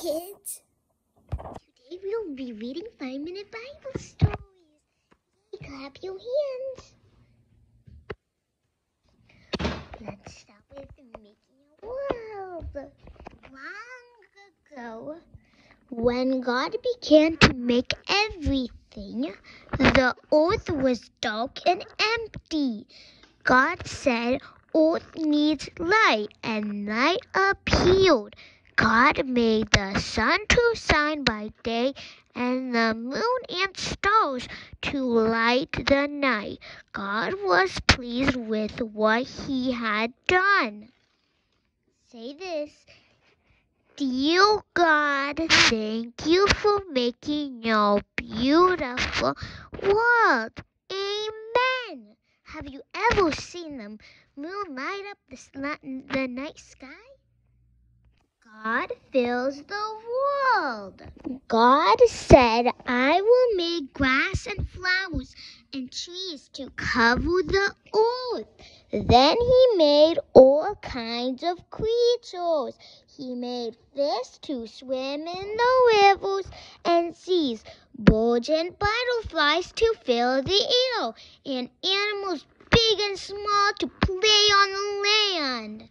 kids. Today we'll be reading five minute Bible stories. Clap your hands. Let's start with making a world. Long ago, when God began to make everything, the earth was dark and empty. God said, Earth needs light, and light appeared. God made the sun to shine by day and the moon and stars to light the night. God was pleased with what he had done. Say this. Dear God, thank you for making your beautiful world. Amen. Have you ever seen the moon light up the, the night sky? God fills the world. God said, I will make grass and flowers and trees to cover the earth. Then he made all kinds of creatures. He made fish to swim in the rivers and seas, birds and butterflies to fill the air, and animals big and small to play on the land.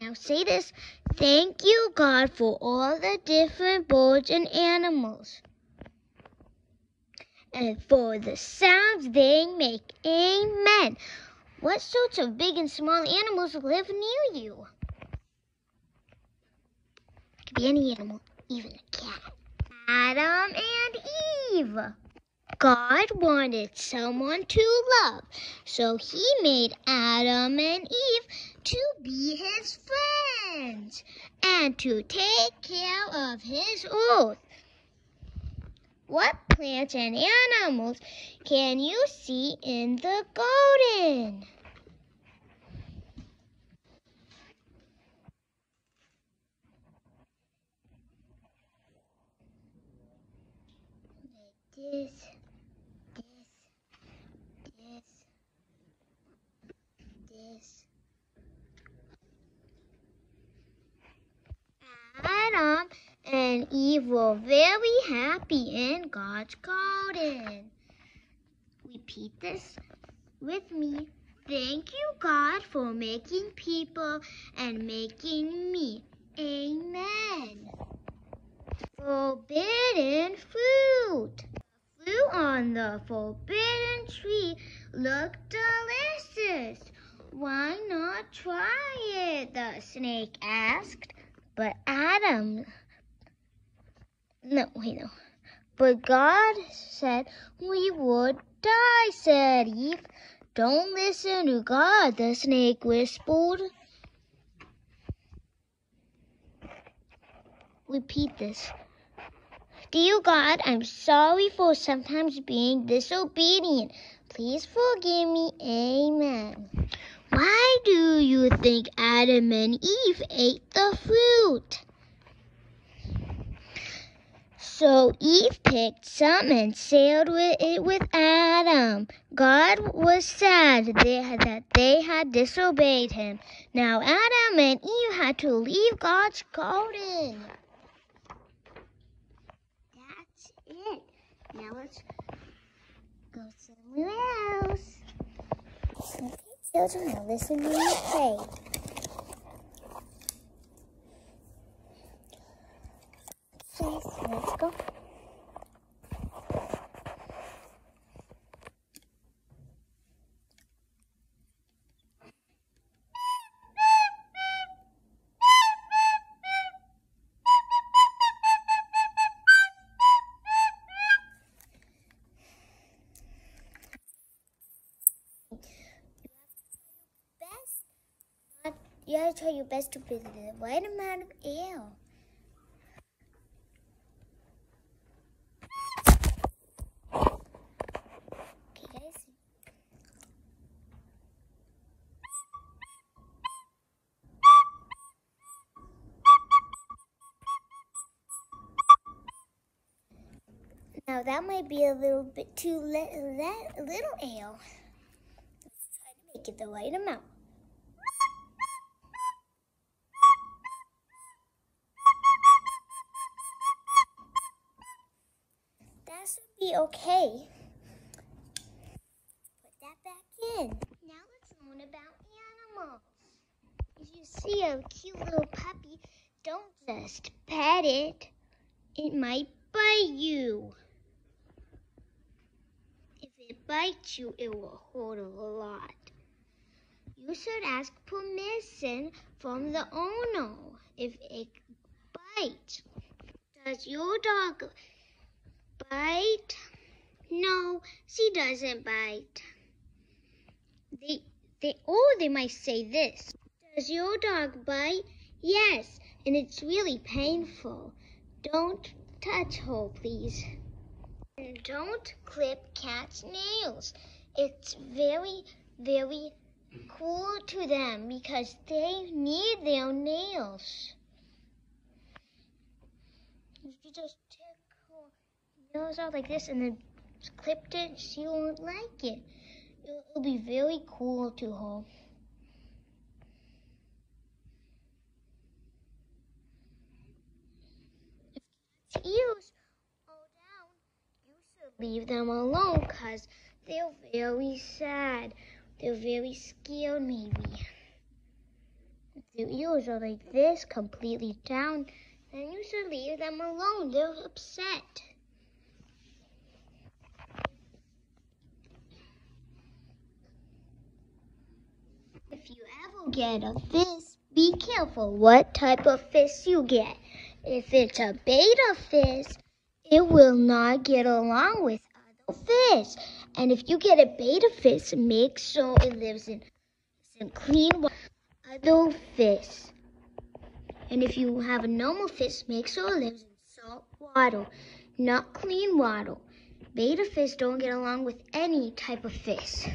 Now say this Thank you, God, for all the different birds and animals and for the sounds they make. Amen. What sorts of big and small animals live near you? It could be any animal, even a cat. Adam and Eve. God wanted someone to love, so he made Adam and Eve to be his friends and to take care of his earth. What plants and animals can you see in the garden? This, this, this. Adam were very happy in God's garden. Repeat this with me. Thank you, God, for making people and making me. Amen. Forbidden fruit. The fruit on the forbidden tree looked delicious. Why not try it? The snake asked. But Adam, no, wait, no. But God said we would die, said Eve. Don't listen to God, the snake whispered. Repeat this. Dear God, I'm sorry for sometimes being disobedient. Please forgive me. Amen. Why do you think Adam and Eve ate the fruit? So Eve picked some and sailed with it with Adam. God was sad that they had disobeyed him. Now Adam and Eve had to leave God's garden. That's it. Now let's go somewhere else. Okay. Children, now listen to me pray. You have to try your best to breathe the right amount of air. Now that might be a little bit too li that little ale. Let's try to make it the right amount. Be okay. Put that back in. Now let's learn about animals. If you see a cute little puppy, don't just pet it. It might bite you. If it bites you, it will hurt a lot. You should ask permission from the owner if it bites. Does your dog bite? No, she doesn't bite. They, they, or they might say this. Does your dog bite? Yes, and it's really painful. Don't touch her, please. And don't clip cat's nails. It's very, very cool to them because they need their nails. You just nails out like this and then clipped it, she won't like it. It'll, be very cool to her. If cat's ears are down, you should leave them alone because they're very sad. They're very scared, maybe. If their ears are like this, completely down, then you should leave them alone. They're upset. If you ever get a fish, be careful what type of fish you get. If it's a betta fish, it will not get along with other fish. And if you get a betta fish, make sure it lives in, in clean water. Other fish. And if you have a normal fish, make sure it lives in salt water, not clean water. Betta fish don't get along with any type of fish.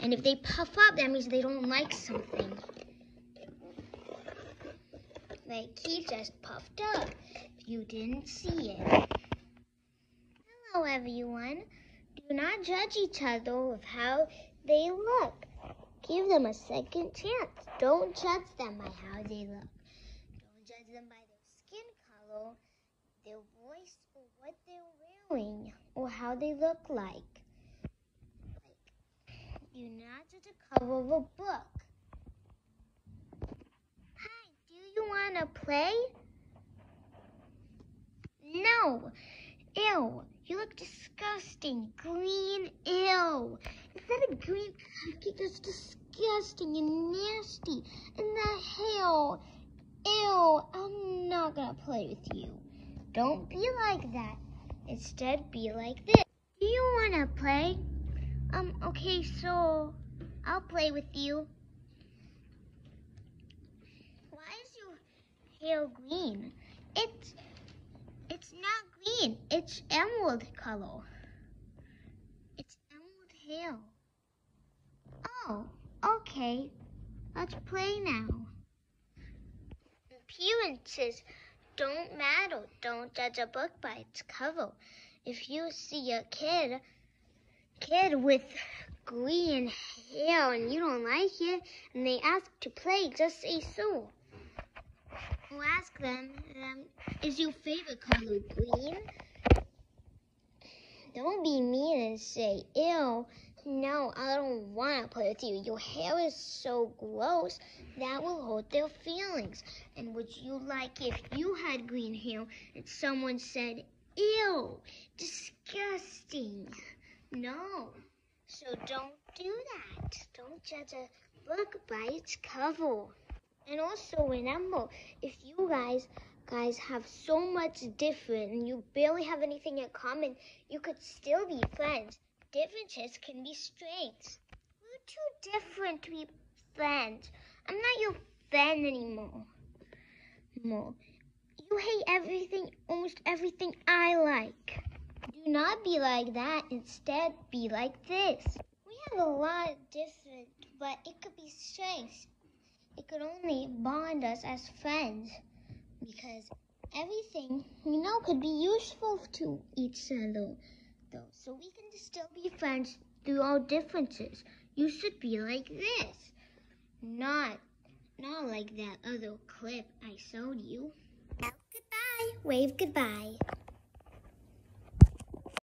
And if they puff up, that means they don't like something. Like he just puffed up. You didn't see it. Hello, everyone. Do not judge each other with how they look. Give them a second chance. Don't judge them by how they look. Don't judge them by their skin color, their voice, or what they're wearing, or how they look like. Do not just a cover of a book. Hi, do you want to play? No. Ew. You look disgusting. Green. Ew. Is that a green cupcake? That's disgusting and nasty. And the hell, Ew. I'm not gonna play with you. Don't be like that. Instead, be like this. Do you wanna play? Um, okay, so I'll play with you. Why is your hair green? It's it's not green. It's emerald color. It's emerald hair. Oh, okay. Let's play now. Appearances don't matter. Don't judge a book by its cover. If you see a kid kid with green hair and you don't like it and they ask to play, just say so. Ask them, um, is your favorite color green? Don't be mean and say, ew, no, I don't want to play with you. Your hair is so gross. That will hurt their feelings. And would you like if you had green hair and someone said, ew, disgusting? No. So don't do that. Don't judge a book by its cover. And also remember, if you guys guys have so much different and you barely have anything in common, you could still be friends. Differences can be strengths. We're too different to be friends. I'm not your friend anymore. More. You hate everything, almost everything I like. Do not be like that. Instead, be like this. We have a lot of different, but it could be strengths it could only bond us as friends because everything we know could be useful to each other though so we can still be friends through our differences. You should be like this. Not not like that other clip i showed you. Now goodbye. Wave goodbye